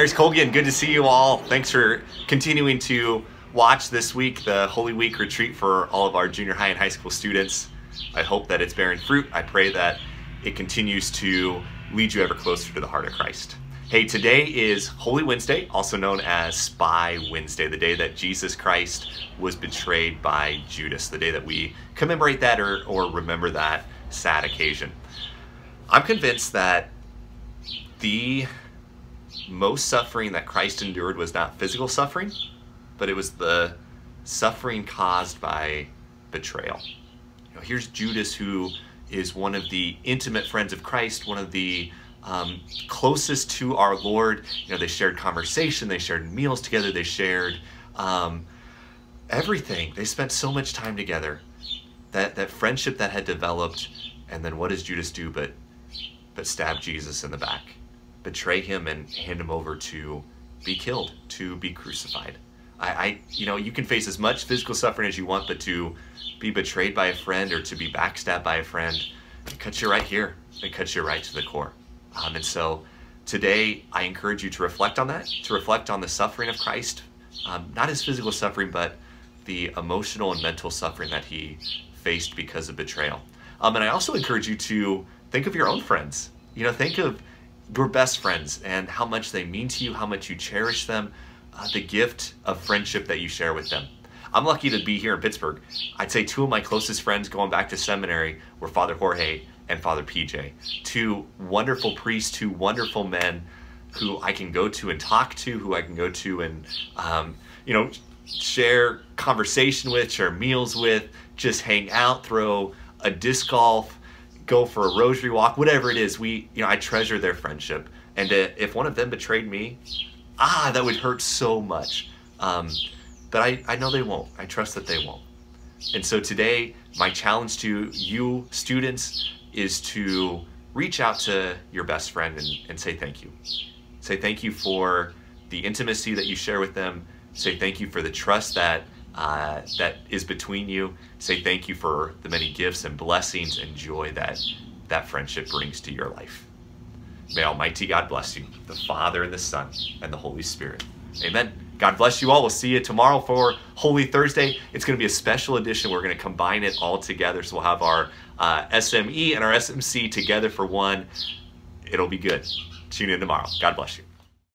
Mary's Colgan, good to see you all. Thanks for continuing to watch this week, the Holy Week retreat for all of our junior high and high school students. I hope that it's bearing fruit. I pray that it continues to lead you ever closer to the heart of Christ. Hey, today is Holy Wednesday, also known as Spy Wednesday, the day that Jesus Christ was betrayed by Judas, the day that we commemorate that or, or remember that sad occasion. I'm convinced that the most suffering that Christ endured was not physical suffering, but it was the suffering caused by betrayal. You know, here's Judas, who is one of the intimate friends of Christ, one of the um, closest to our Lord. You know, they shared conversation, they shared meals together, they shared um, everything. They spent so much time together. That that friendship that had developed, and then what does Judas do? But but stab Jesus in the back, betray him, and hand him over to be killed, to be crucified. I, I you know, you can face as much physical suffering as you want, but to be betrayed by a friend or to be backstabbed by a friend, it cuts you right here. It cuts you right to the core. Um, and so today, I encourage you to reflect on that, to reflect on the suffering of Christ, um, not his physical suffering, but the emotional and mental suffering that he faced because of betrayal. Um, and I also encourage you to think of your own friends. You know, think of your best friends and how much they mean to you, how much you cherish them, uh, the gift of friendship that you share with them. I'm lucky to be here in Pittsburgh. I'd say two of my closest friends going back to seminary were Father Jorge and Father PJ. Two wonderful priests, two wonderful men who I can go to and talk to, who I can go to and, um, you know, share conversation with, share meals with, just hang out, throw a disc golf, go for a rosary walk, whatever it is. We, you know, I treasure their friendship. And if one of them betrayed me, ah, that would hurt so much. Um, but I, I know they won't. I trust that they won't. And so today, my challenge to you students is to reach out to your best friend and, and say thank you. Say thank you for the intimacy that you share with them. Say thank you for the trust that uh, that is between you. Say thank you for the many gifts and blessings and joy that that friendship brings to your life. May Almighty God bless you, the Father and the Son and the Holy Spirit. Amen. God bless you all. We'll see you tomorrow for Holy Thursday. It's going to be a special edition. We're going to combine it all together. So we'll have our uh, SME and our SMC together for one. It'll be good. Tune in tomorrow. God bless you.